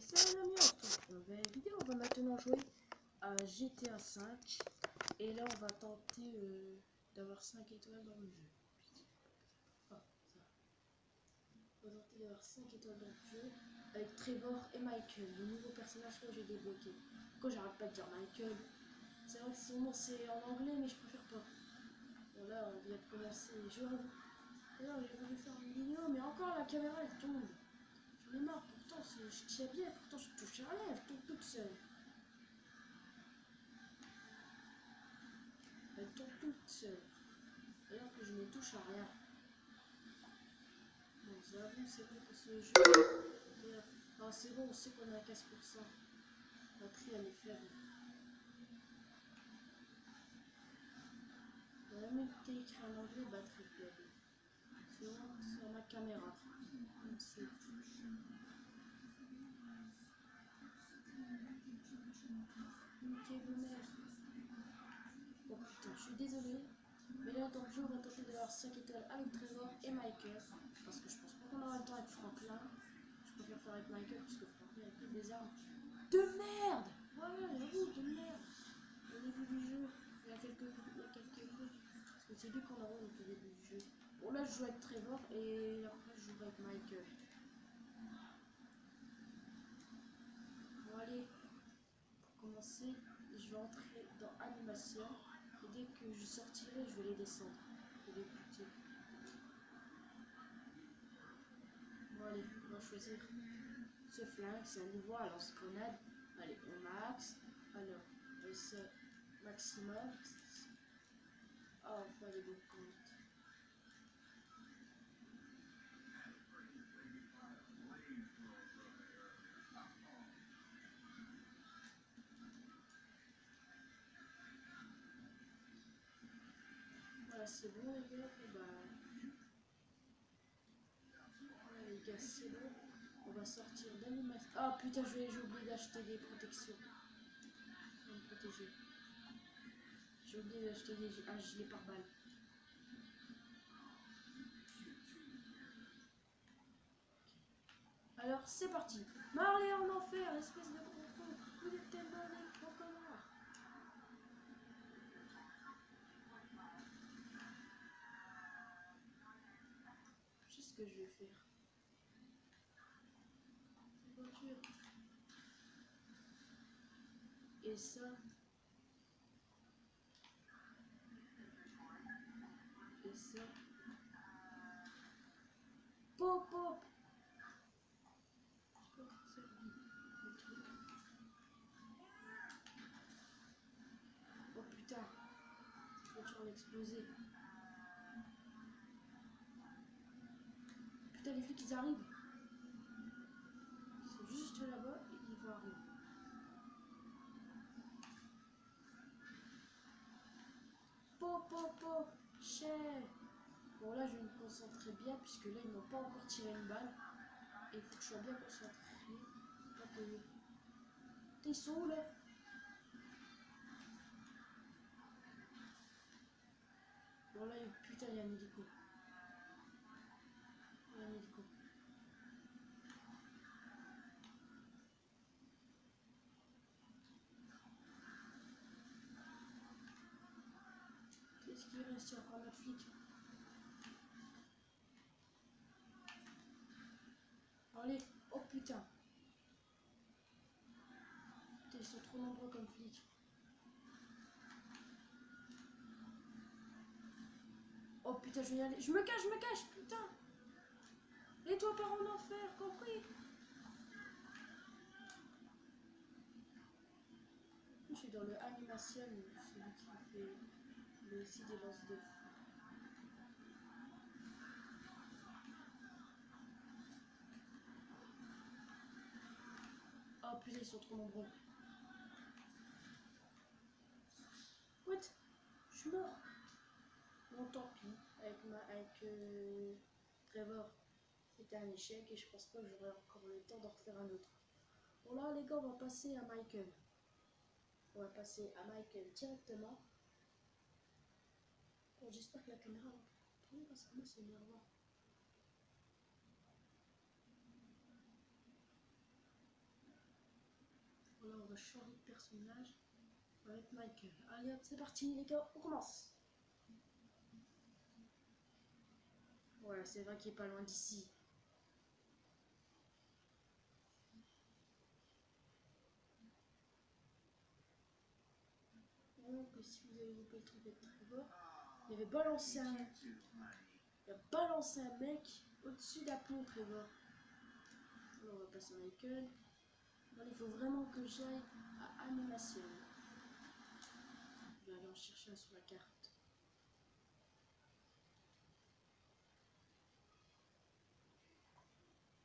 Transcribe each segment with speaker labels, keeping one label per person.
Speaker 1: salut les amis, on pour une nouvelle vidéo. On va maintenant jouer à GTA 5. Et là, on va tenter euh, d'avoir 5 étoiles dans le jeu. Ah. On va tenter d'avoir 5 étoiles dans le jeu avec Trevor et Michael, le nouveau personnage que j'ai débloqué. Pourquoi j'arrête pas de dire Michael? C'est vrai que son nom c'est en anglais, mais je préfère pas. Bon, là, on vient de commencer. Je D'ailleurs, j'ai voulu faire une vidéo, mais encore la caméra elle tombe. J'en ai marre, je tiens bien, pourtant je touche à rien, elle tombe toute seule. Elle tombe toute seule. Alors que je ne touche à rien. Bon, c'est bon. Non, c'est bon, on sait qu'on a 15%. La batterie elle est faible. La même écrit en anglais, batterie faible. C'est sur ma caméra. Oh putain, je suis désolé. Mais là, dans le jeu, on va tenter d'avoir 5 étoiles avec Trevor et Michael. Parce que je pense pas qu'on aura le temps avec Franklin. Je préfère faire avec Michael parce que Franklin a que des armes. De merde Voilà, j'avoue, de merde. Au début du jeu, il y a quelques, il y a quelques Parce que c'est lui qu'on a au début du jeu. Bon, là, je joue avec Trevor et après, je joue avec Michael. Bon, allez, pour commencer, je vais entrer dans animation. Et dès que je sortirai, je vais les descendre. Vais les écouter. Bon, allez, on va choisir ce flingue. C'est un niveau à lance-grenade. Allez, on max. Alors, c'est maximum. Oh, pas les c'est bon les gars. Et bah... Voilà les gars, c'est bon. On va sortir d'animation. Ah putain, j'ai oublié d'acheter des protections. J'ai oublié d'acheter des un gilet par balle. Alors c'est parti. Marley en enfer, espèce de des gros connards. Je sais ce que je vais faire. Et ça. Et ça. Pop pop. Oh putain. Cette voiture va exploser. Putain, les flics ils arrivent. C'est juste là-bas et ils vont arriver. Po, po, po. Bon, là, je vais me concentrer bien puisque là, ils n'ont pas encore tiré une balle. Et que je sois bien concentré. Pas que... T'es sont là? Bon, là, putain, il y a un hélico. Qu'est-ce qu'il reste Il y a encore notre flic. Allez, oh putain. Ils sont trop nombreux comme flics. Oh putain, je vais y aller. Je me cache, je me cache, putain. Et toi, par en enfer, compris? Je suis dans le animation, celui qui fait le site des lances de feu. Oh putain, ils sont trop nombreux. What? Je suis mort. Bon, tant pis. Avec, ma, avec euh, Trevor, c'était un échec et je pense pas que j'aurai encore le temps d'en refaire un autre. Bon là, les gars, on va passer à Michael. On va passer à Michael directement. J'espère que la caméra va tourner parce que moi, c'est énervant. va changer de personnage. On va être Michael. Allez hop, c'est parti les gars, on commence. Ouais, c'est vrai qu'il est pas loin d'ici. Donc, si vous avez loupé le truc de Trevor, il avait balancé un, a balancé un mec au-dessus d'un pont, Trevor. Alors, on va passer à Michael. Bon, il faut vraiment que j'aille à animation. Je vais aller en chercher un sur la carte.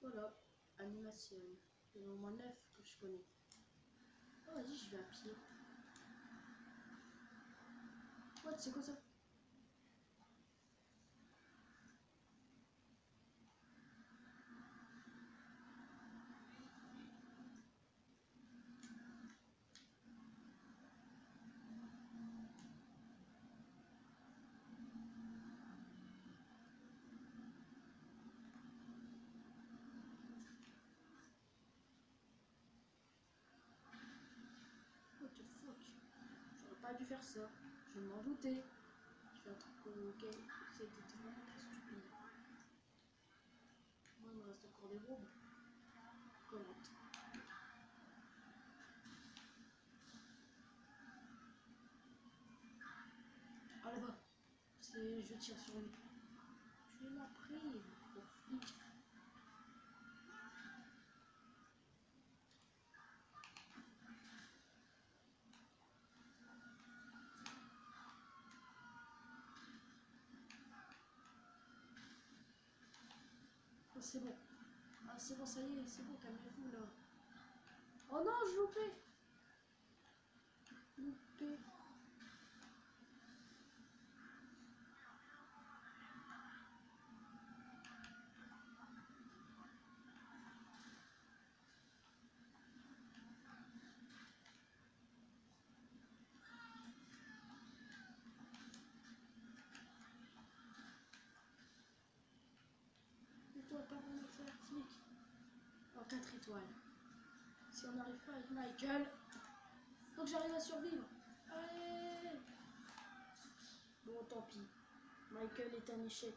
Speaker 1: Voilà, animation. Il y en a au moins 9 que je connais. Oh, vas-y, je vais à pied. What, c'est quoi ça What the fuck J'aurais pas dû faire ça. Je m'en doutais. Je fais un truc auquel c'était vraiment très stupide. Moi, il me reste encore des robes. Commente. Ah là-bas. Je tire sur lui. Tu l'as pris, gros flic. Oh, c'est bon. Ah, c'est bon, ça y est, c'est bon, calmez-vous là. Oh non, je loupé. En 4 étoiles. Si on n'arrive pas avec Michael, faut que j'arrive à survivre. Allez Bon, tant pis. Michael est un échec.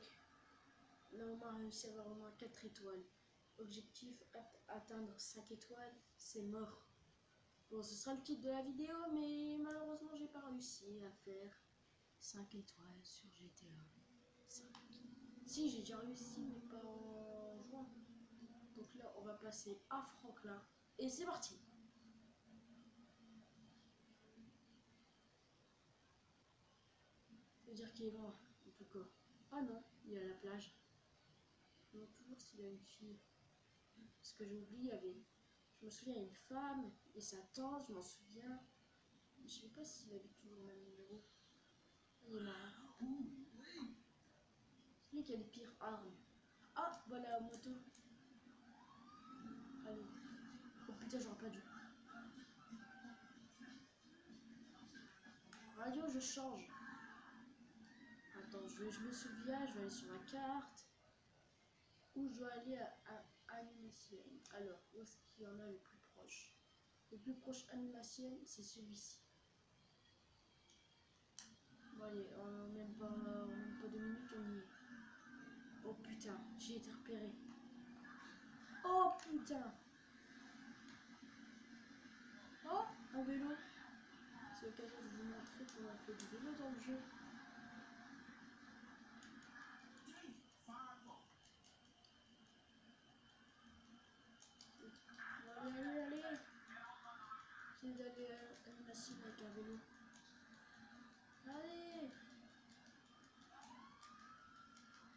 Speaker 1: Là, on a réussi à avoir au moins 4 étoiles. Objectif at- atteindre 5 étoiles, c'est mort. Bon, ce sera le titre de la vidéo, mais malheureusement, j'ai pas réussi à faire 5 étoiles sur GTA. 5. Si, j'ai déjà réussi, mais pas en juin. Donc là, on va passer à Franklin. Et c'est parti Ça veut dire qu'il est loin, en tout cas. Ah non, il est à la plage. Demande toujours s'il a une fille. Parce que j'ai oublié, avait... Je me souviens, une femme et sa tante, je m'en souviens. Je sais pas s'il habite toujours le même numéro. Il est marrant. C'est lui qui a les pires armes. Ah, voilà la moto. Allez. Oh putain, j'aurais pas dû. Radio, je change. Attends, je, je me souviens, je vais aller sur la carte. Où je dois aller à, animation. Alors, où est-ce qu'il y en a le plus proche? Le plus proche animation, c'est celui-ci. Bon, allez, en même pas, même pas deux minutes, on y est. Oh putain, j'ai été repéré. Oh putain Oh, un vélo. C'est l'occasion de vous montrer qu'on a fait du vélo dans le jeu. Allez, allez, allez. J'ai d'aller à l'animation avec un vélo? Allez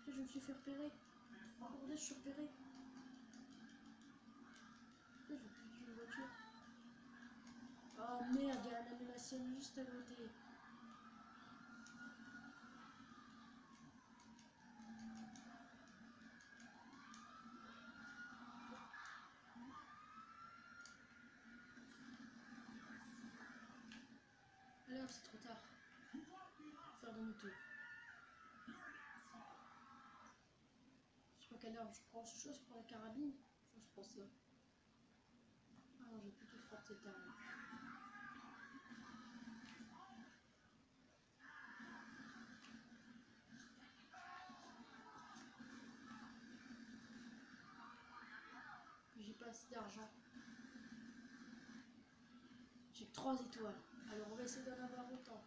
Speaker 1: Putain, je me suis fait repérer. Regardez, je suis repéré. Putain, je vais plus une voiture. Oh merde, il y a un animation juste à côté. Hop, c'est trop tard. Faire demi-tour. Heure je prends. Je, je prends la carabine. Enfin, je prends ça. Ah non, j'ai plutôt c'est terminé. J'ai pas assez d'argent. J'ai que 3 étoiles. Alors on va essayer d'en avoir autant.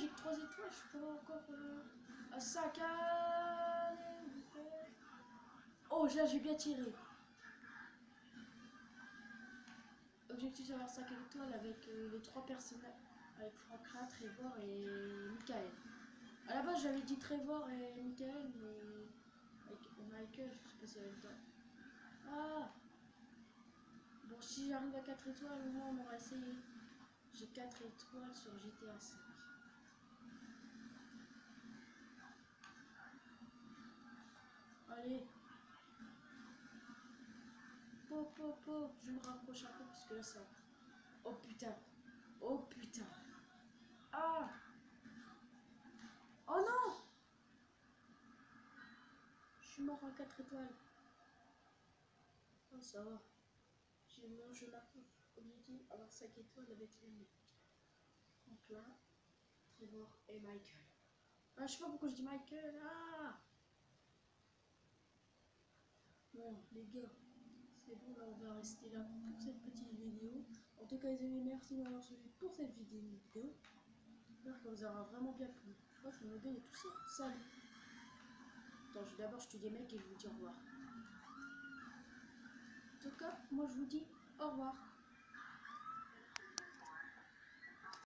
Speaker 1: J'ai que 3 étoiles, je peux encore euh, à 5 Oh, là j'ai bien tiré. Objectif d'avoir 5 étoiles avec euh, les 3 personnages. Avec Frankra, Trevor et Michael. À la base j'avais dit Trevor et Michael, mais avec Michael, je sais pas si elle le temps. Ah Bon, si j'arrive à 4 étoiles, au moins on aura essayé. J'ai 4 étoiles sur GTA 5. Allez. Po, po, po. Je me rapproche un peu parce que là ça. Oh putain. Oh putain. Ah. Oh non. Je suis mort à 4 étoiles. Oh ça va. J'ai mangé ma objectif avoir 5 étoiles avec les mecs. Franklin, Trevor et Michael. Ah, je sais pas pourquoi je dis Michael. Ah. Bon, les gars, c'est bon, là, on va rester là pour cette petite vidéo. En tout cas, les amis, merci de m'avoir suivi pour cette vidéo. J'espère que vous aura vraiment bien plu. Je crois que le modèle est tout ça. Salut Attends, je, d'abord, je tue des mecs et je vous dis au revoir. En tout cas, moi, je vous dis au revoir.